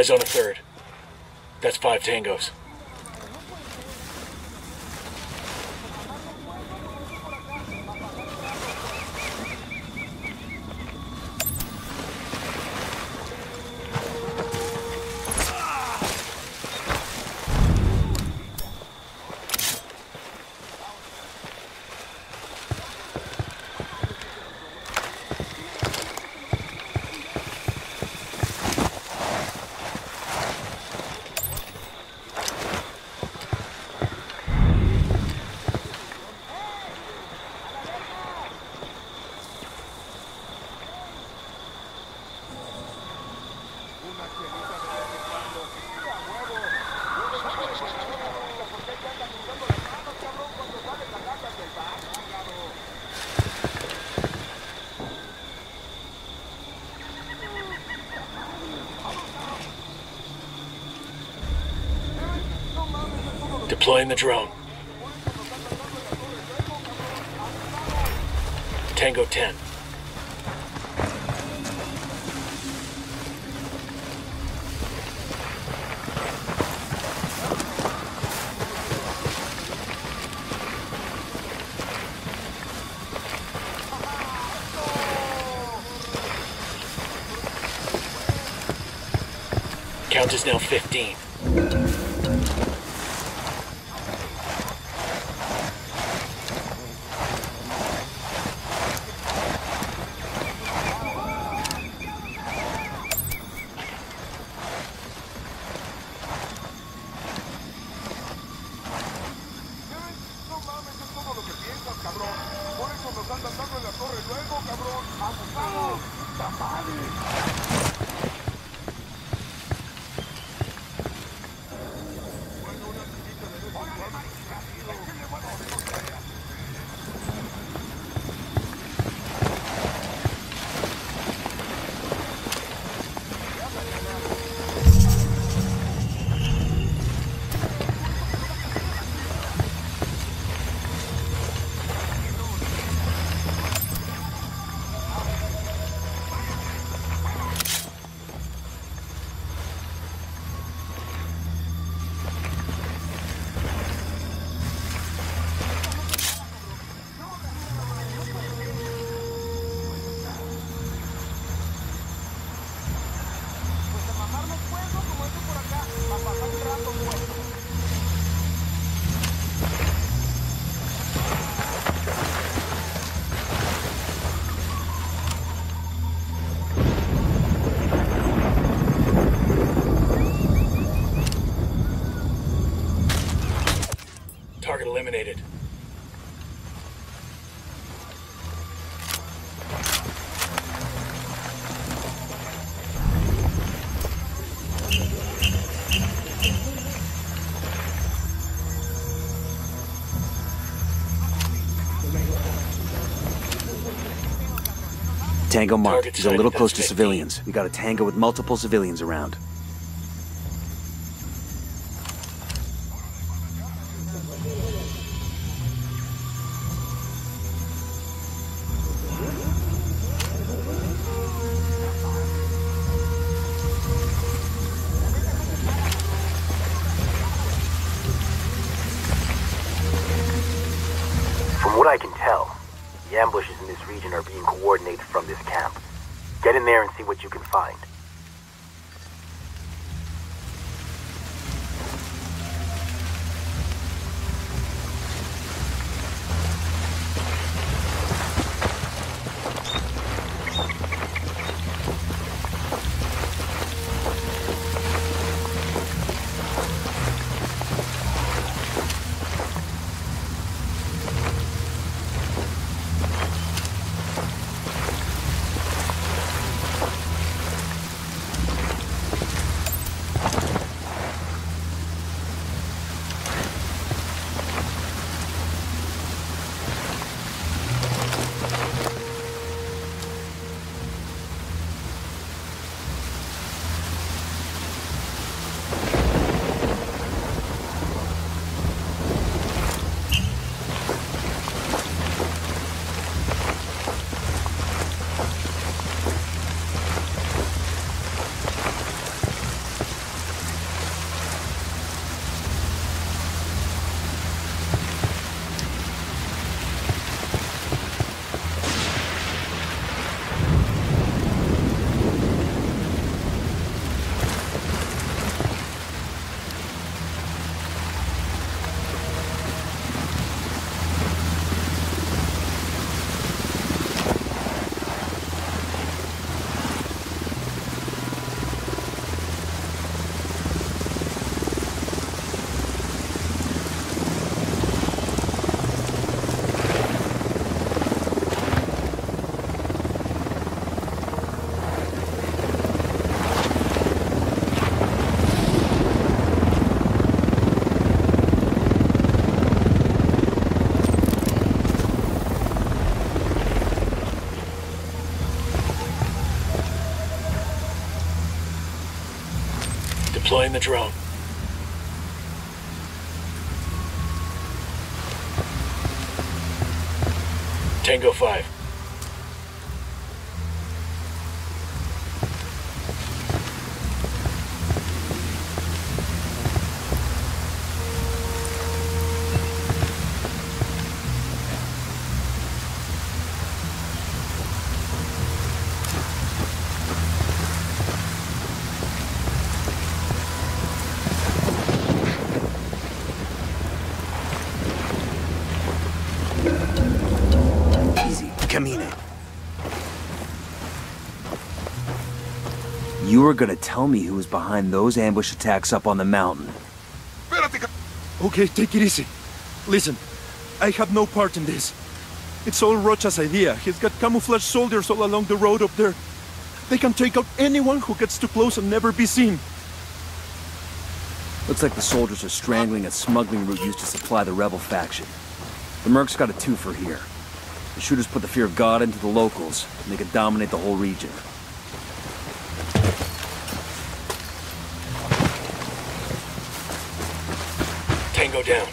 Eyes on a third. That's five tangos. Deploying the drone. Tango 10. Count is now 15. Eliminated. Tango. Target He's a little close to civilians. We got a tango with multiple civilians around. From what I can tell, the ambushes in this region are being coordinated from this camp. Get in there and see what you can find. Deploying the drone. Tango 5. Gonna tell me who was behind those ambush attacks up on the mountain. Okay, take it easy. Listen, I have no part in this. It's all Rocha's idea. He's got camouflage soldiers all along the road up there. They can take out anyone who gets too close and never be seen. Looks like the soldiers are strangling a smuggling route used to supply the rebel faction. The Mercs got a twofer here. The shooters put the fear of God into the locals, and they could dominate the whole region. Tango down.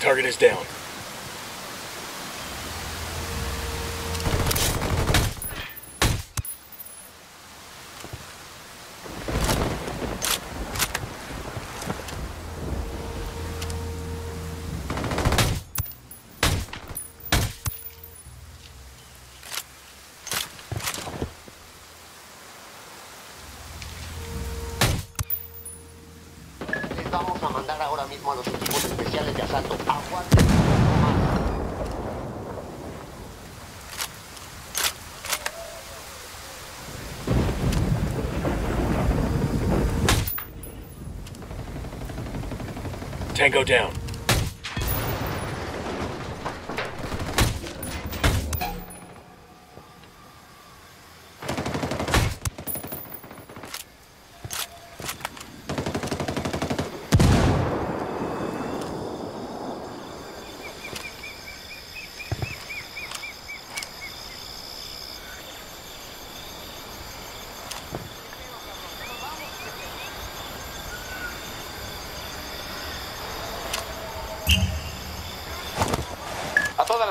Target is down. A mandar ahora mismo a los equipos especiales de asalto. Aguanten. Tango down.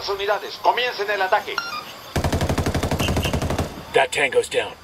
Las unidades, comiencen el ataque. That tango's down.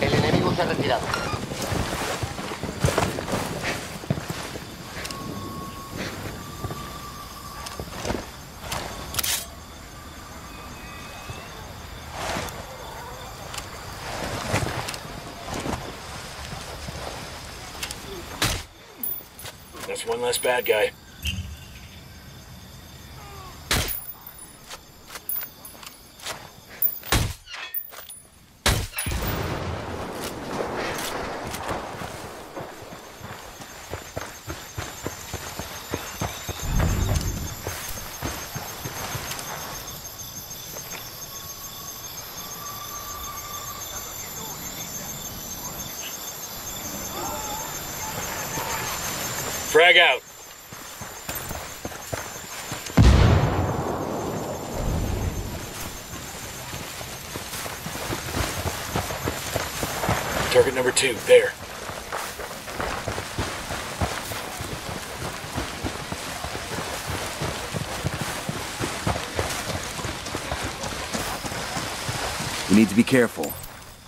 El enemigo se ha retirado. That's one less bad guy. Need to be careful.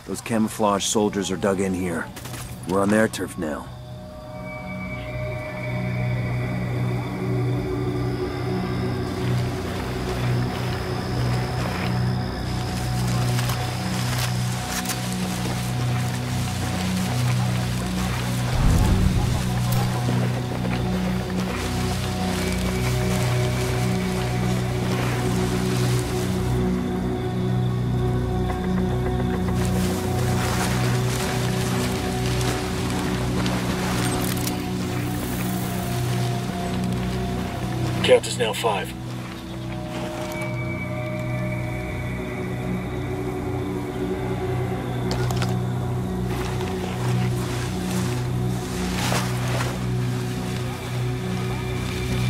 Those camouflage soldiers are dug in here. We're on their turf now. Channel 5.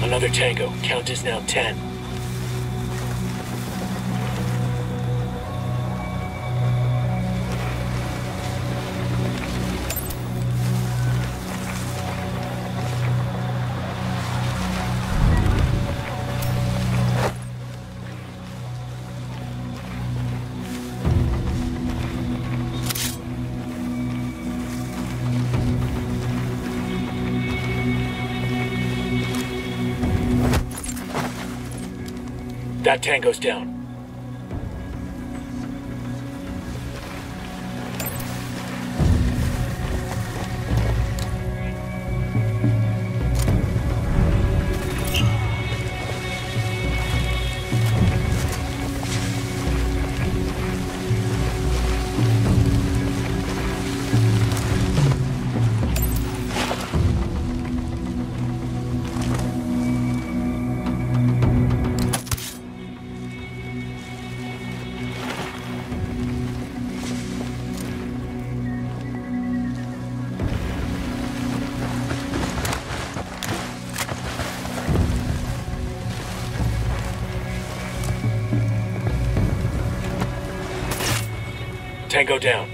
Another tango. Count is now 10. Tango's down. Tango down.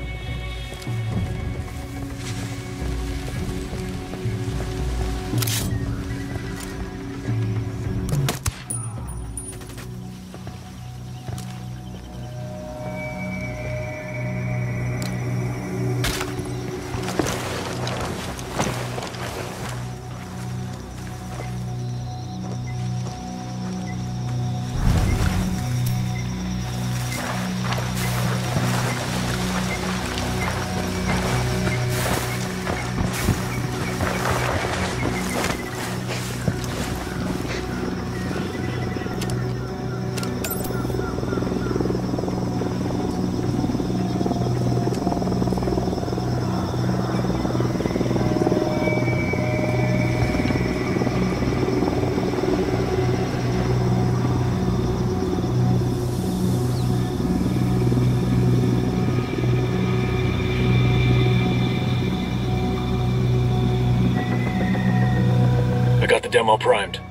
Demo primed.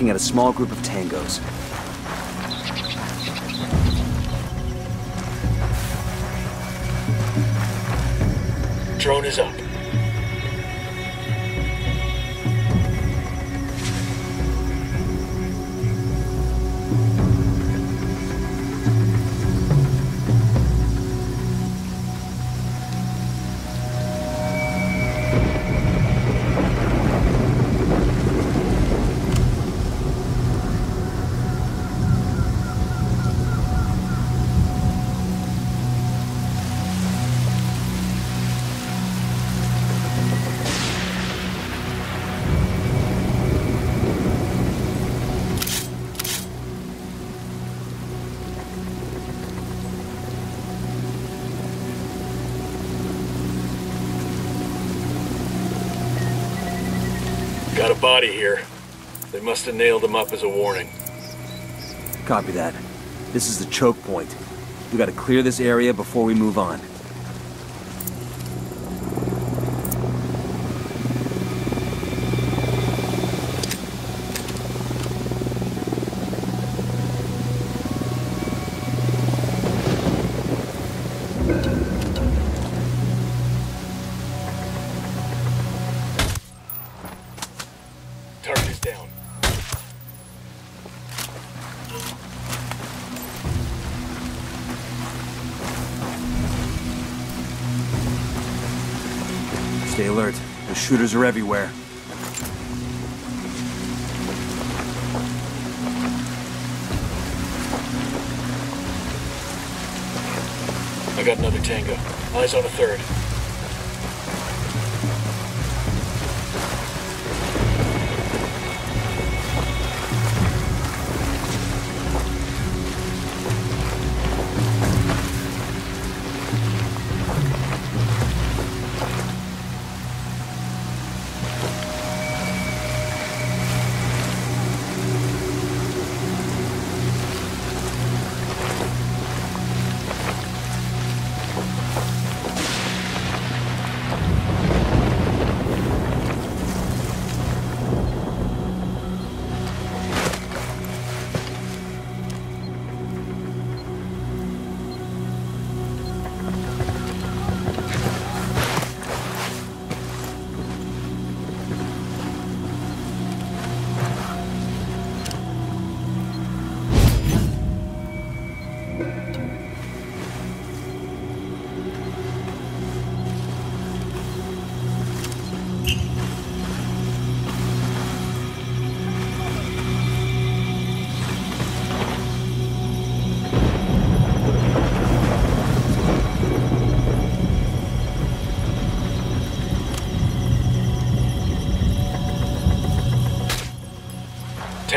Looking at a small group of tangos. Drone is up. Body here. They must have nailed him up as a warning. Copy that. This is the choke point. We gotta clear this area before we move on. Sharpshooters are everywhere. I got another tango. Eyes on a third.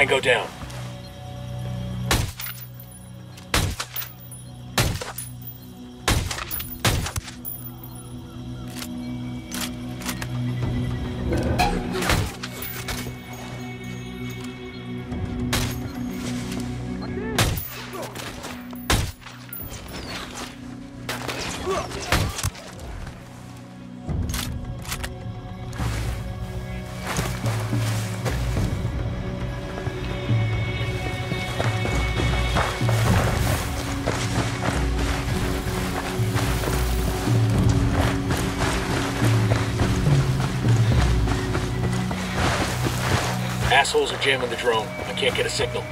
Tango down. Assholes are jamming the drone. I can't get a signal.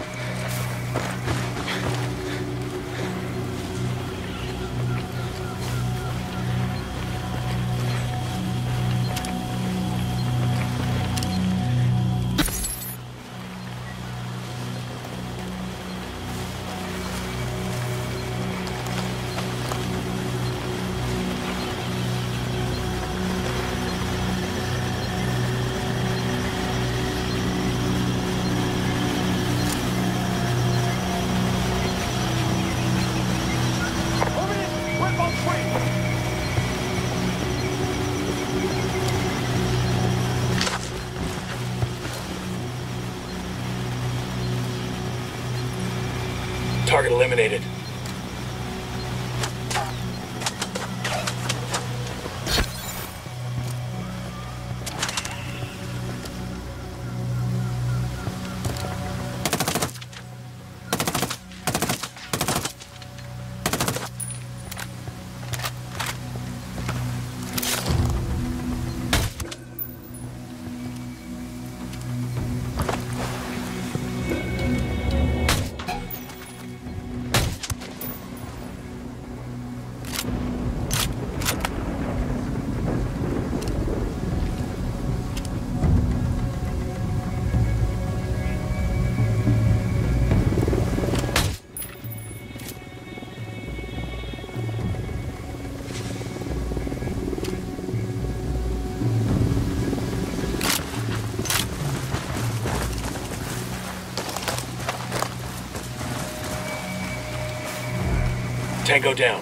Tango down.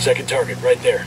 Second target, right there.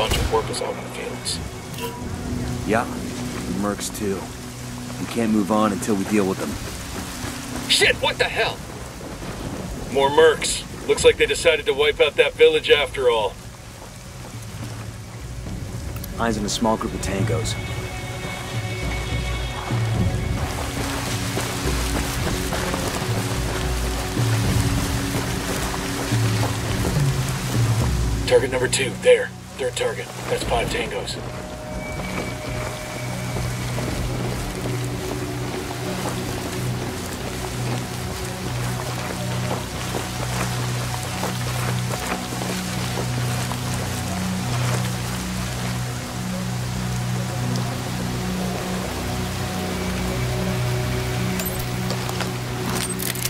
Bunch of workers out in the fields. Yeah, the mercs too. We can't move on until we deal with them. Shit, what the hell? More mercs. Looks like they decided to wipe out that village after all. Eyes on a small group of tangos. Target number two, there. Third target. That's five tangos.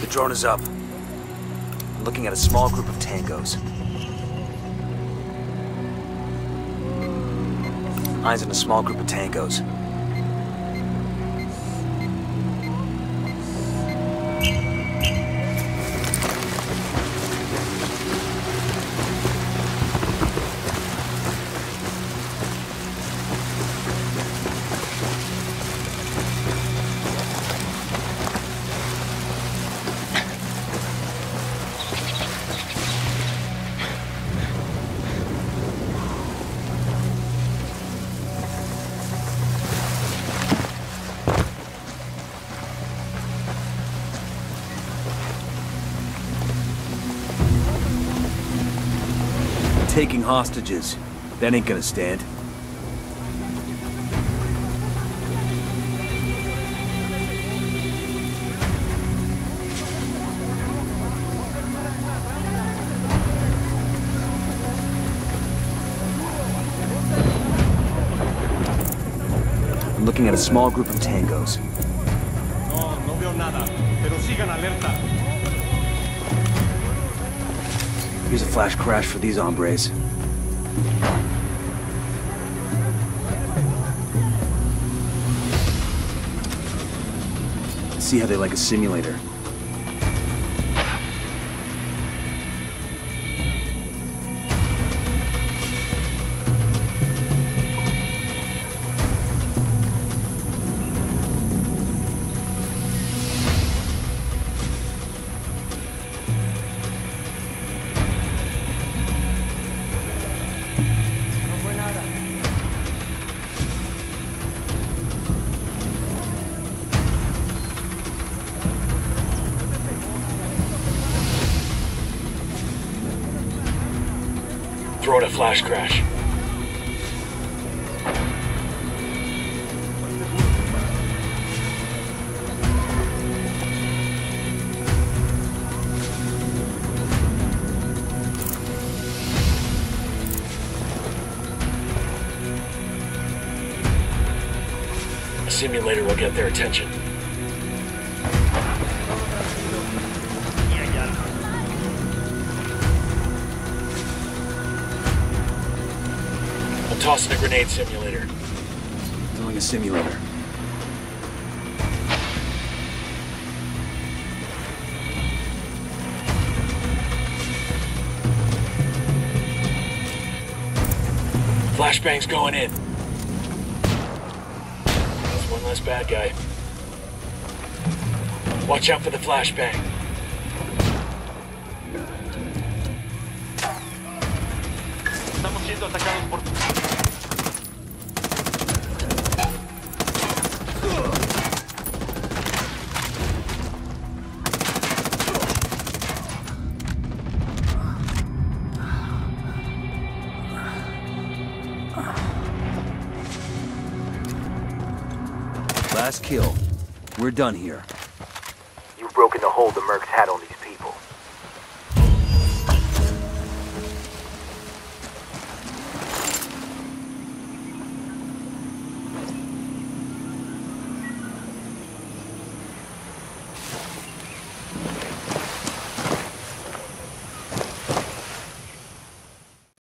The drone is up. I'm looking at a small group of tangos. Eyes on a small group of tangos. Hostages. That ain't gonna stand. I'm looking at a small group of tangos. No, no veo nada, pero sigan alerta. Here's a flash crash for these hombres. See how they like a simulator. Flash crash. A simulator will get their attention. Tossing a grenade simulator. Throwing a simulator. Flashbang's going in. That's one less bad guy. Watch out for the flashbang. Estamos siendo atacados por... We're done here. You've broken the hold the mercs had on these